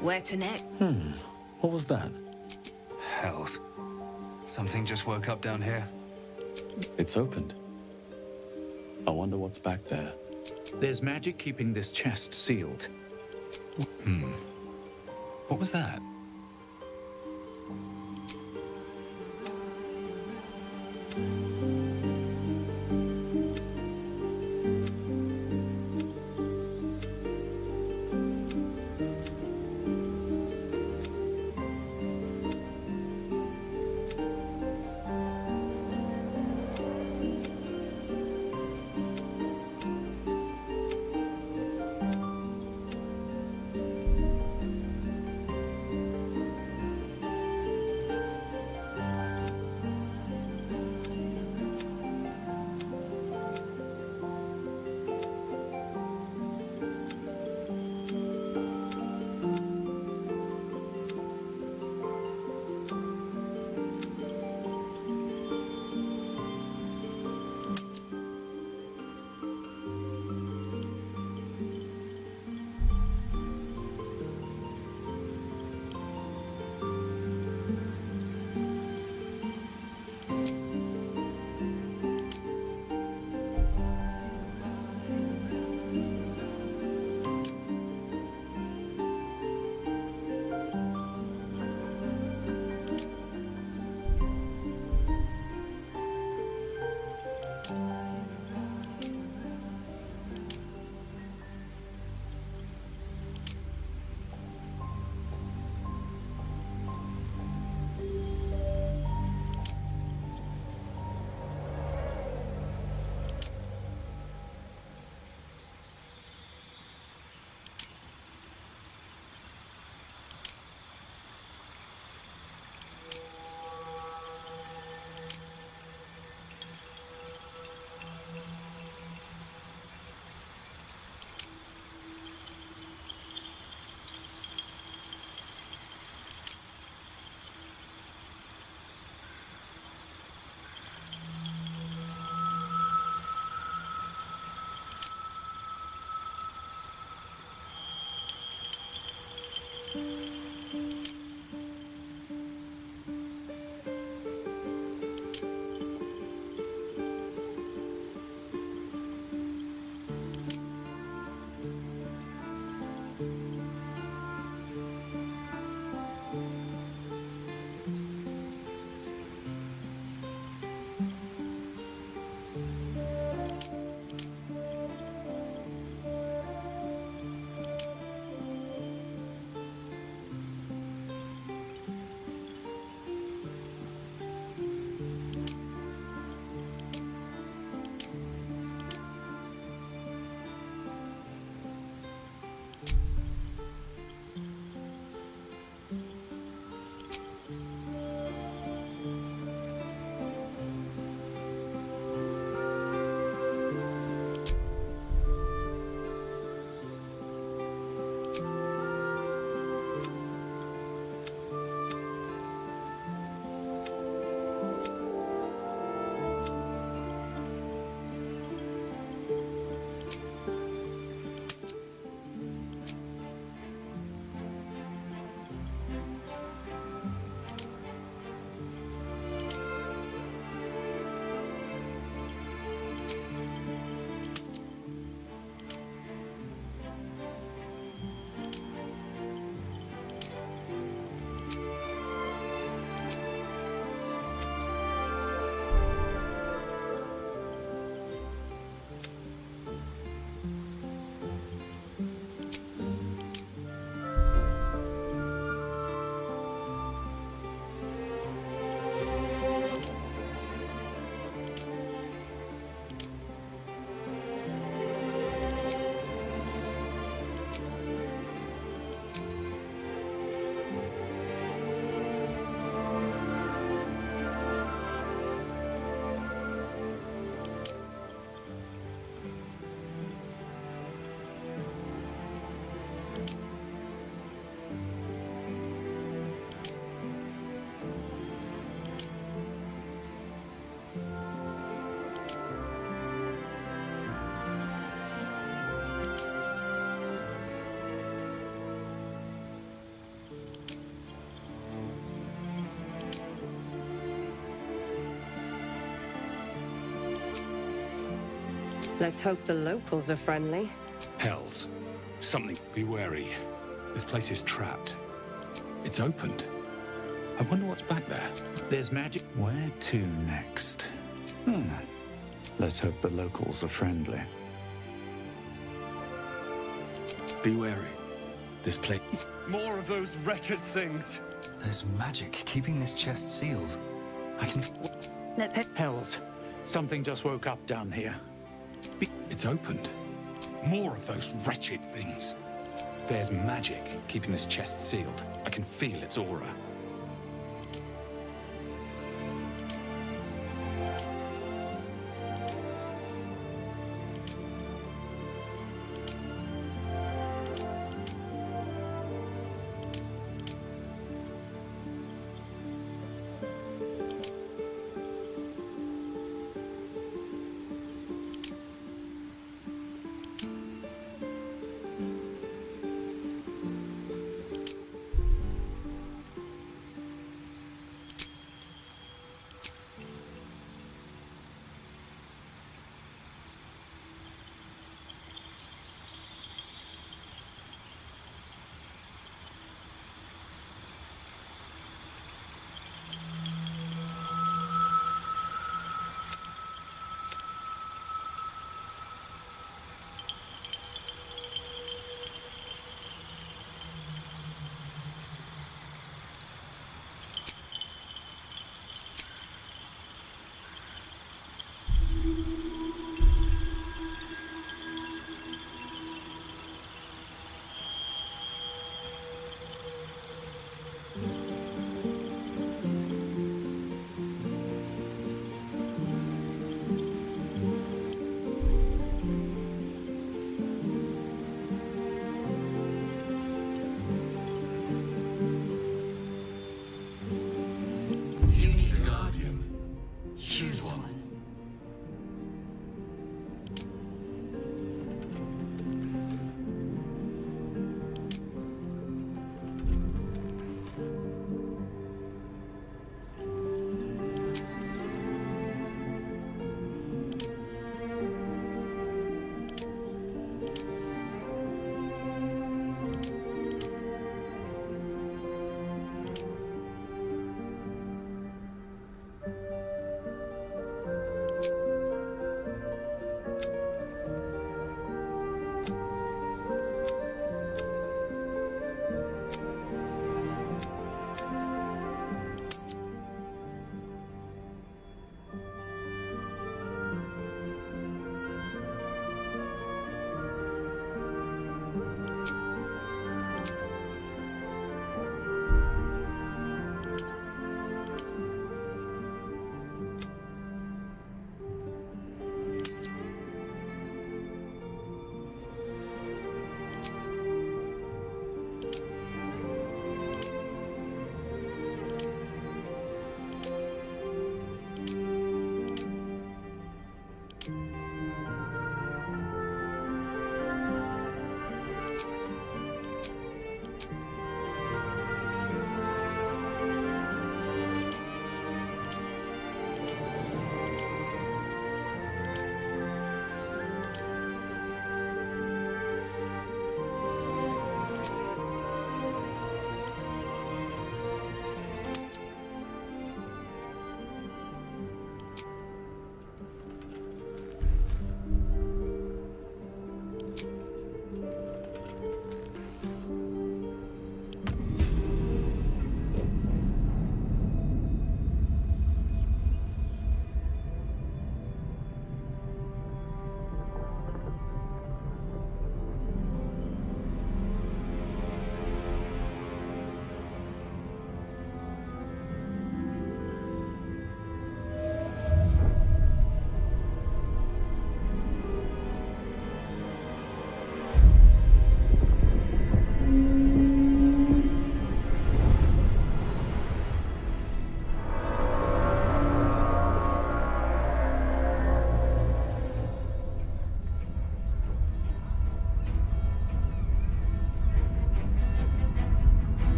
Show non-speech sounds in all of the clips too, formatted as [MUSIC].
Where to next? Hmm. What was that? Hells. Something just woke up down here. It's opened. I wonder what's back there. There's magic keeping this chest sealed. Hmm. What was that? Let's hope the locals are friendly. Hells. Something. Be wary. This place is trapped. It's opened. I wonder what's back there. There's magic. Where to next? Hmm. Let's hope the locals are friendly. Be wary. This place. is... More of those wretched things. There's magic keeping this chest sealed. I can. Let's head. Hells. Something just woke up down here. It's opened. More of those wretched things. There's magic keeping this chest sealed. I can feel its aura. Human.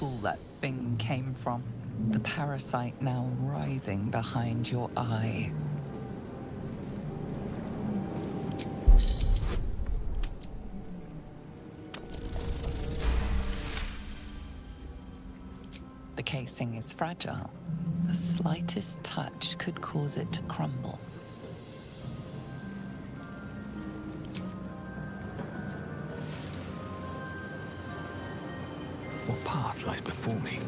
Pool that thing came from. The parasite now writhing behind your eye. The casing is fragile. The slightest touch could cause it to crumble. What path lies before me?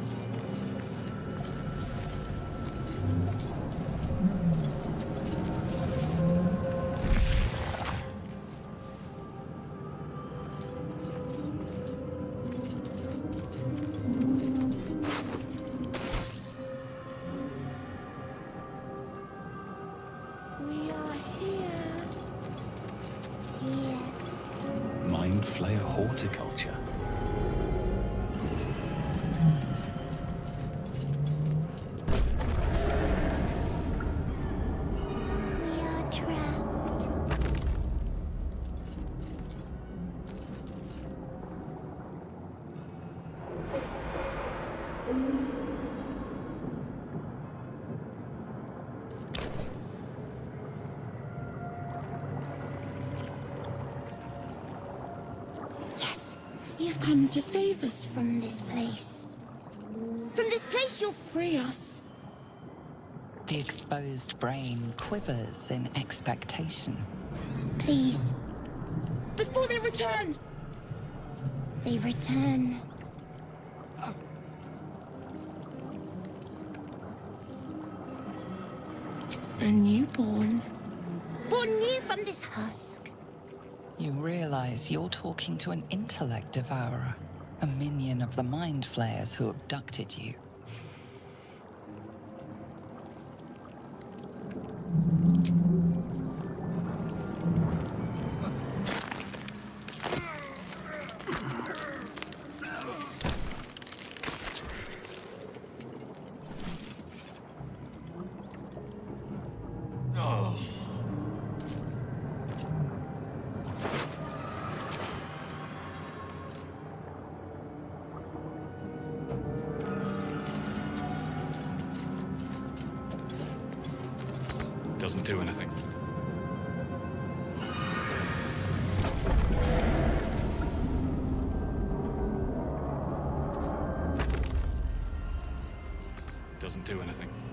To save us from this place. From this place, you'll free us. The exposed brain quivers in expectation. Please. Before they return! They return. A newborn. Born new from this husk. You realize you're talking to an intellect devourer, a minion of the mind flayers who abducted you. Doesn't do anything.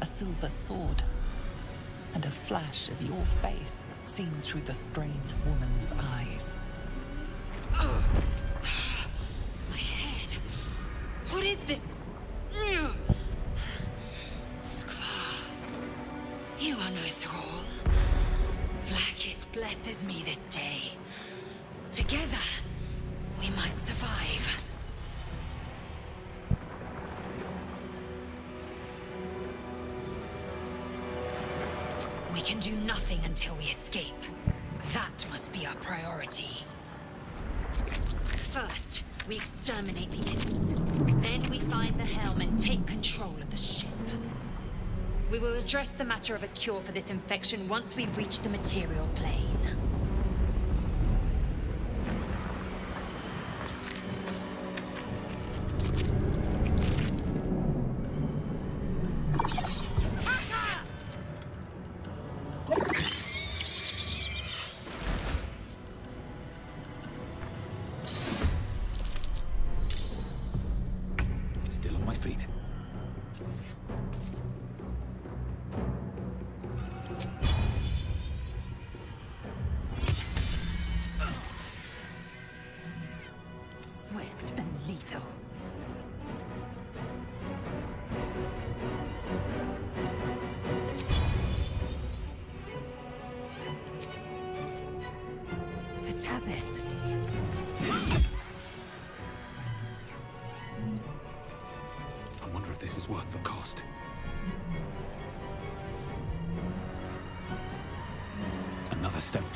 A silver sword, and a flash of your face seen through the strange woman's eyes. Oh. [SIGHS] My head. What is this? [SIGHS] Tsk'va. You are no thrall. Vlaakith blesses me this day. Together, do nothing until we escape. That must be our priority. First, we exterminate the imps. Then we find the helm and take control of the ship. We will address the matter of a cure for this infection once we reach the material plane.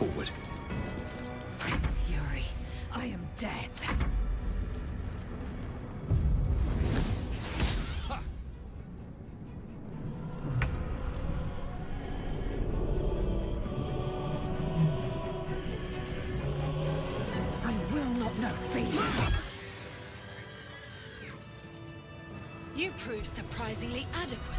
Forward. Fury, I am death. I will not know fear. You proved surprisingly adequate.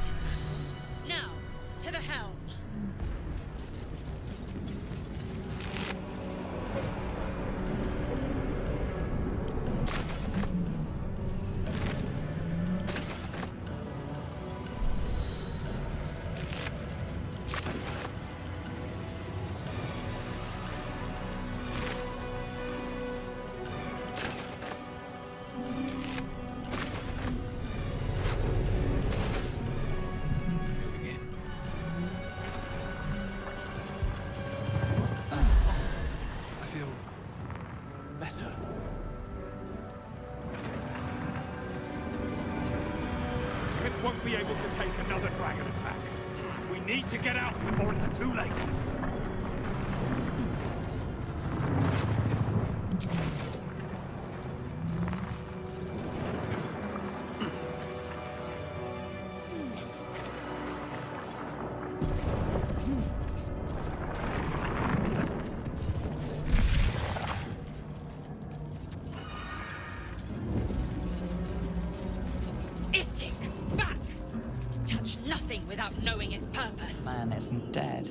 Too late. Dead,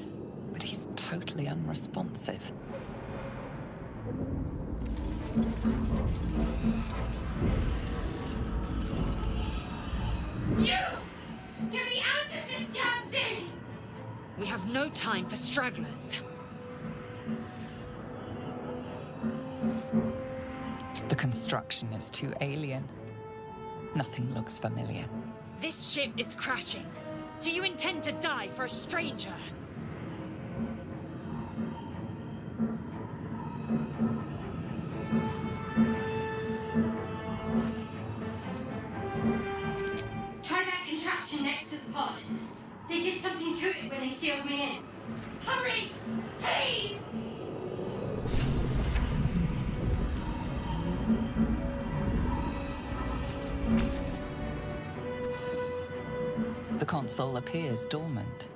but he's totally unresponsive. You! Get me out of this damn thing! We have no time for stragglers. The construction is too alien. Nothing looks familiar. This ship is crashing. Do you intend to die for a stranger? Appears dormant.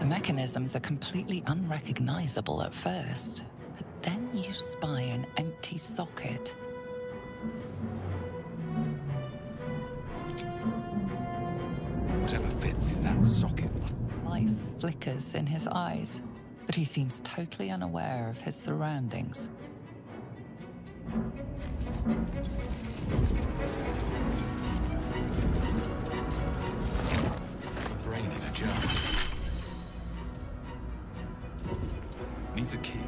The mechanisms are completely unrecognizable at first, but then you spy an empty socket. Whatever fits in that socket. Life flickers in his eyes, but he seems totally unaware of his surroundings. Jar. Needs a key.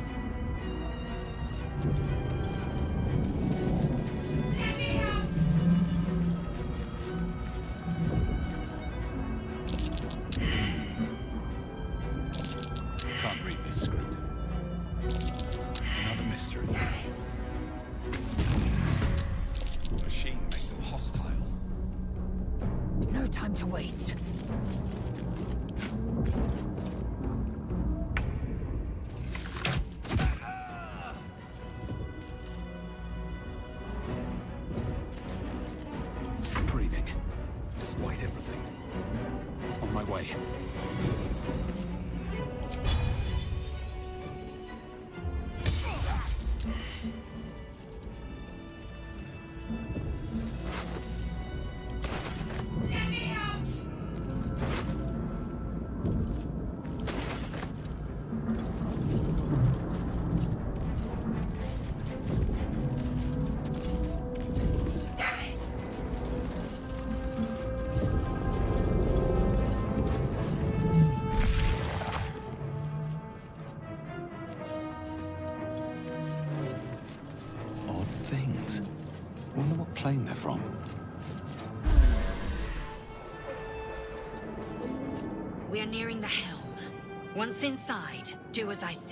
Nearing the helm. Once inside, do as I say.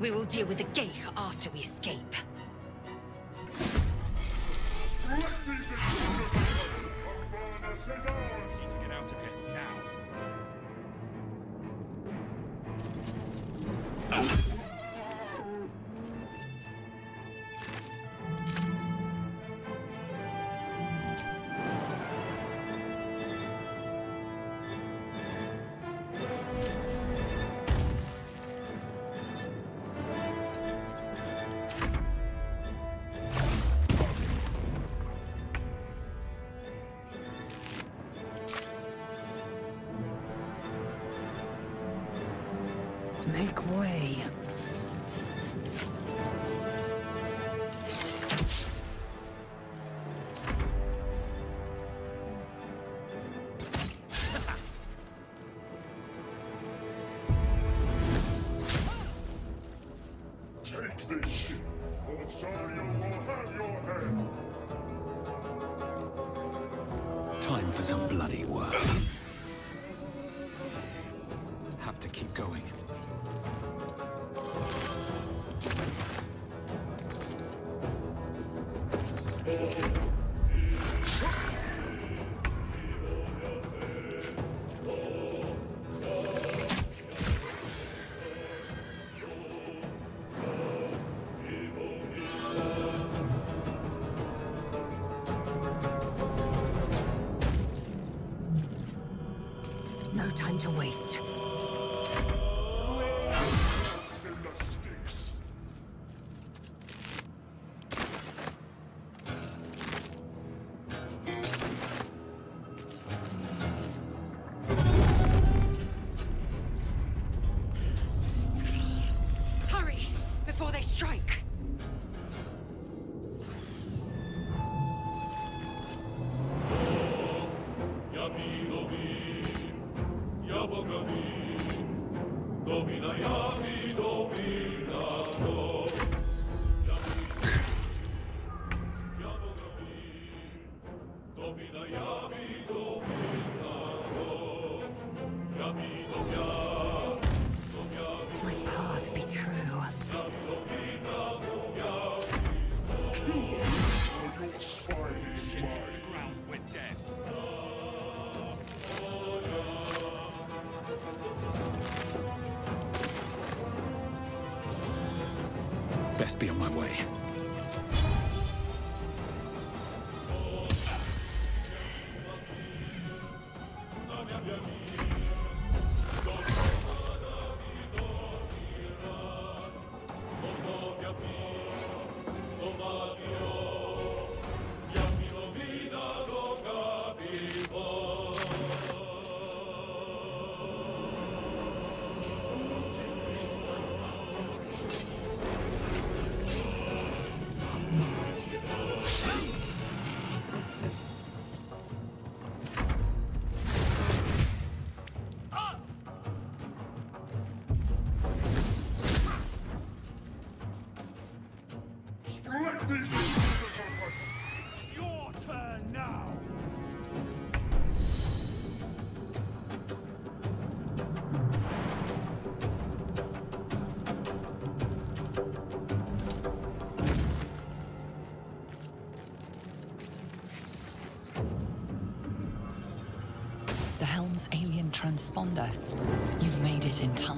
We will deal with the Ghaik after we escape. for some bloody work. strike. be on my way. transponder. you've made it in time.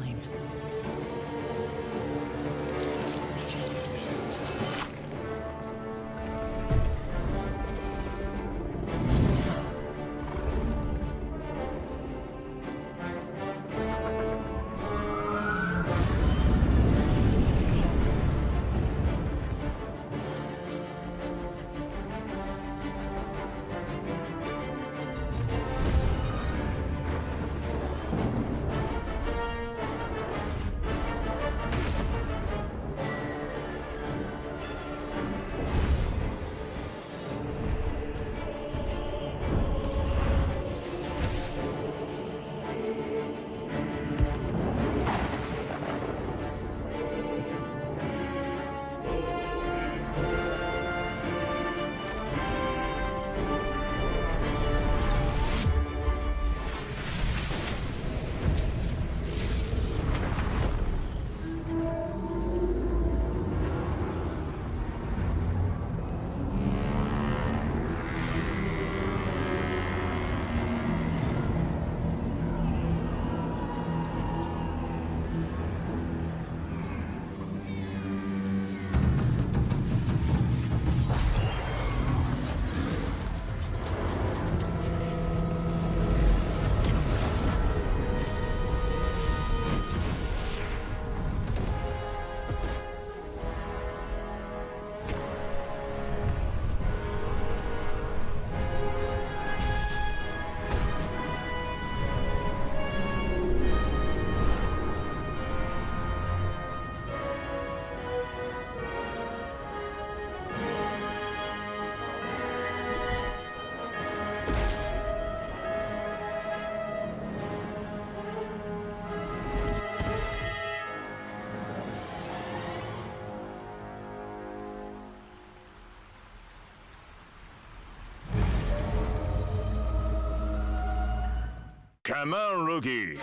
Come on, rookie.